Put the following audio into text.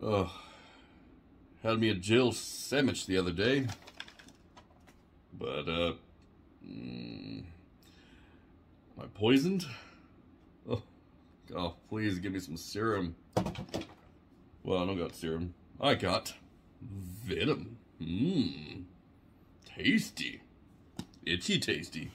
Oh, had me a Jill sandwich the other day, but uh, mm, am I poisoned? Oh, oh, please give me some serum. Well, I don't got serum. I got venom. Mmm, tasty, itchy tasty.